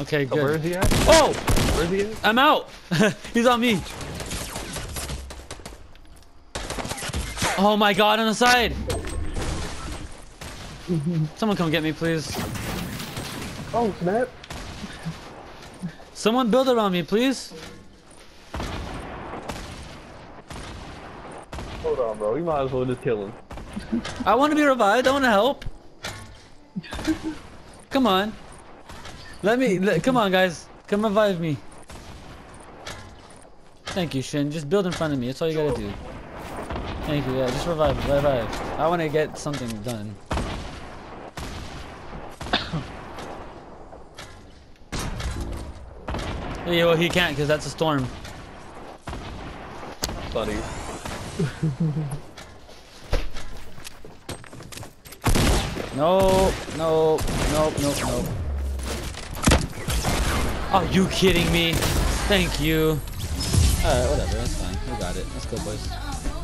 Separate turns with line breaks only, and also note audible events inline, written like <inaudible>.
Okay,
Oh, where is he at?
Oh!
Where is he at?
I'm out! <laughs> He's on me. Oh my god, on the side! <laughs> Someone come get me, please.
Oh, snap.
Someone build around me, please.
Hold on, bro. We might as well just kill him.
I want to be revived. I want to help. <laughs> Come on. Let me. Let, come on, guys. Come revive me. Thank you, Shin. Just build in front of me. That's all you gotta do. Thank you. Yeah, just revive. Revive. I want to get something done. <coughs> yeah, well, he can't because that's a storm.
Funny.
No, no, no, no, no. Are you kidding me? Thank you. Alright, whatever, that's fine. We got it. Let's go, boys.